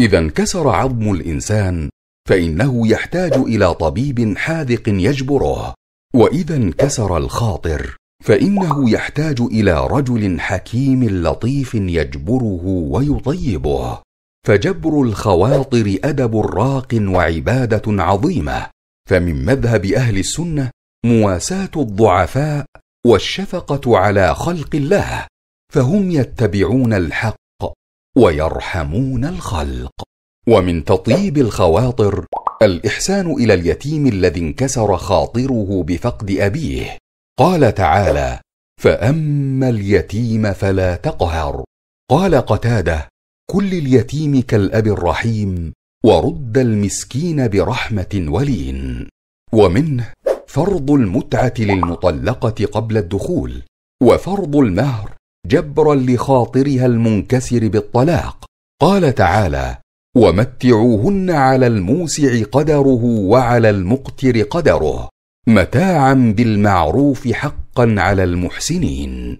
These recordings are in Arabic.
إذا انكسر عظم الإنسان فإنه يحتاج إلى طبيب حاذق يجبره. وإذا انكسر الخاطر فإنه يحتاج إلى رجل حكيم لطيف يجبره ويطيبه. فجبر الخواطر أدب راق وعبادة عظيمة. فمن مذهب أهل السنة مواساة الضعفاء والشفقة على خلق الله. فهم يتبعون الحق ويرحمون الخلق. ومن تطيب الخواطر الإحسان إلى اليتيم الذي انكسر خاطره بفقد أبيه. قال تعالى فأما اليتيم فلا تقهر. قال قتادة كل اليتيم كالأب الرحيم ورد المسكين برحمة ولين. ومنه فرض المتعة للمطلقة قبل الدخول وفرض المهر جبرا لخاطرها المنكسر بالطلاق. قال تعالى ومتعوهن على الموسع قدره وعلى المقتر قدره متاعا بالمعروف حقا على المحسنين.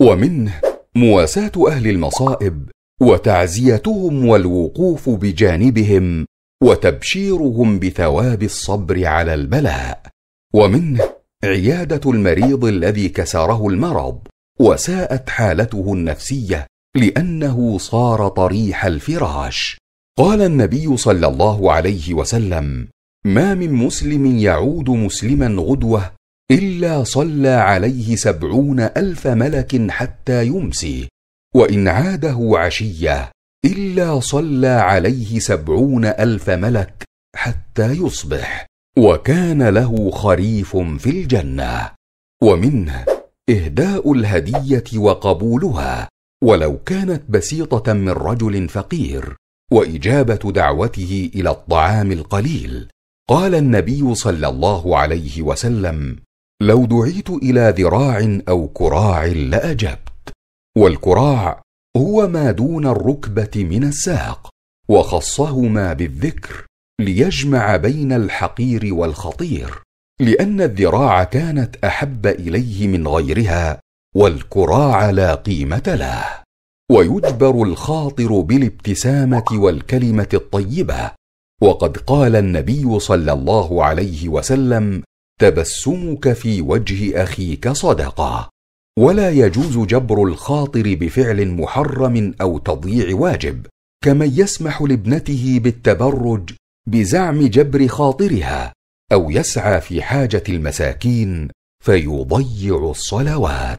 ومنه مواساة أهل المصائب وتعزيتهم والوقوف بجانبهم وتبشيرهم بثواب الصبر على البلاء. ومنه عيادة المريض الذي كسره المرض وساءت حالته النفسية لأنه صار طريح الفراش. قال النبي صلى الله عليه وسلم ما من مسلم يعود مسلما غدوة إلا صلى عليه سبعون ألف ملك حتى يمسي وإن عاده عشية إلا صلى عليه سبعون ألف ملك حتى يصبح وكان له خريف في الجنة. ومنه إهداء الهدية وقبولها ولو كانت بسيطة من رجل فقير وإجابة دعوته إلى الطعام القليل. قال النبي صلى الله عليه وسلم لو دعيت إلى ذراع أو كراع لأجبت والكراع هو ما دون الركبة من الساق وخصهما بالذكر ليجمع بين الحقير والخطير. لأن الذراع كانت أحب إليه من غيرها والكراع لا قيمة له. ويجبر الخاطر بالابتسامة والكلمة الطيبة. وقد قال النبي صلى الله عليه وسلم تبسمك في وجه أخيك صدقة. ولا يجوز جبر الخاطر بفعل محرم أو تضييع واجب كمن يسمح لابنته بالتبرج بزعم جبر خاطرها. أو يسعى في حاجة المساكين فيضيع الصلوات.